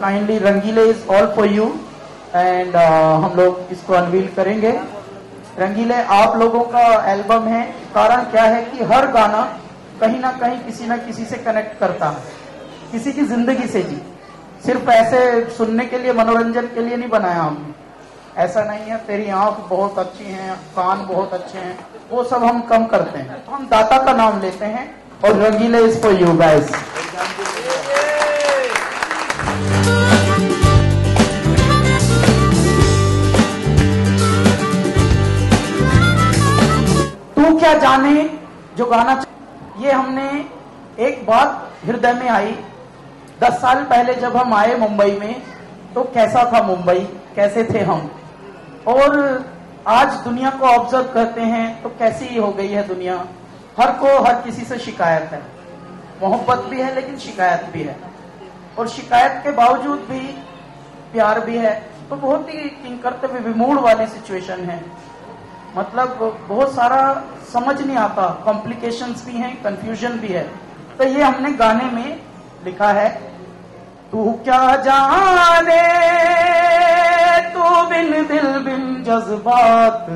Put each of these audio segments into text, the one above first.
Kindly Rangeele is all for you and हम लोग इसको अनवील करेंगे। रंगीले, आप लोगों का एल्बम है। कारण क्या है कि हर गाना कहीं ना कहीं किसी ना किसी से कनेक्ट करता है। किसी की ज़िंदगी से जी सिर्फ़ ऐसे सुनने के लिए, मनोरंजन के लिए नहीं बनाया हमने। ऐसा नहीं है, तेरी आँख बहुत अच्छी है, कान बहुत अच्छे हैं। वो सब हम कम करते हैं। तो हम दाता का नाम लेते हैं और Rangeele is for you guys क्या जाने जो गाना ये हमने एक बात हृदय में आई। दस साल पहले जब हम आए मुंबई में तो कैसा था मुंबई? कैसे थे हम? और आज दुनिया को ऑब्ज़र्व करते हैं तो कैसी हो गई है दुनिया? हर को हर किसी से शिकायत है। मोहब्बत भी है, लेकिन शिकायत भी है। और शिकायत के बावजूद भी प्यार भी है। तो बहुत ही किंकर्तव्य विमूढ़ वाली सिचुएशन है। मतलब बहुत सारा समझ नहीं आता कॉम्प्लिकेशंस भी हैं कंफ्यूजन भी है। तो ये हमने गाने में लिखा है, तू क्या जाने, तू बिन दिल बिन जज्बात,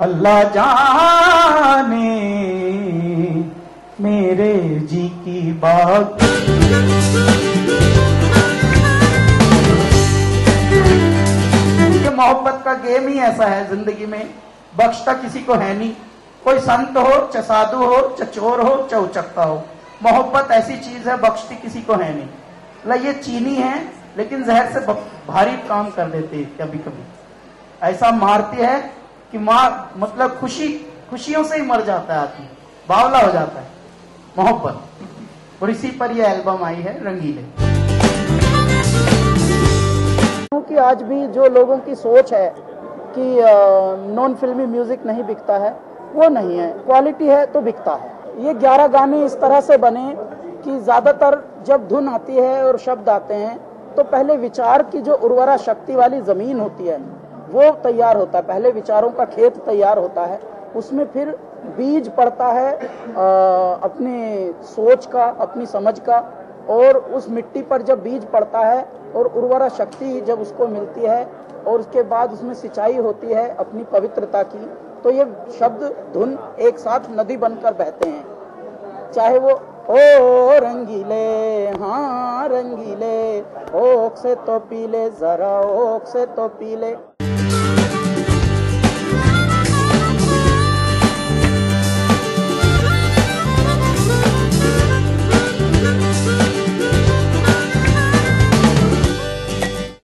अल्लाह जाने, मेरे जी की बात। मोहब्बत का गेम ही ऐसा है ज़िंदगी में। बख्शता किसी को है नहीं। कोई संत हो च साधु हो च चोर हो च उचकता हो। मोहब्बत ऐसी चीज़ है, बख्शती किसी को है नहीं। मतलब ये चीनी है, लेकिन जहर से भारी काम कर देती है कभी कभी ऐसा मारती है कि माँ मतलब खुशी, खुशियों से ही मर जाता है आदमी। बावला हो जाता है। मोहब्बत। और इसी पर यह एल्बम आई है, रंगीले। कि आज भी जो लोगों की सोच है कि नॉन फिल्मी म्यूज़िक नहीं बिकता है। वो नहीं है। क्वालिटी है तो बिकता है। ये ग्यारह गाने इस तरह से बने कि ज़्यादातर जब धुन आती है और शब्द आते हैं तो पहले विचार की जो उर्वरा शक्ति वाली ज़मीन होती है, वो तैयार होता है। पहले विचारों का खेत तैयार होता है। उसमें फिर बीज पड़ता है अपनी सोच का, अपनी समझ का। और उस मिट्टी पर जब बीज पड़ता है और उर्वरा शक्ति जब उसको मिलती है और उसके बाद उसमें सिंचाई होती है अपनी पवित्रता की तो ये शब्द धुन एक साथ नदी बनकर बहते हैं। चाहे वो, ओ रंगीले हाँ रंगीले, ओक से तो पीले, जरा ओक से तो पीले।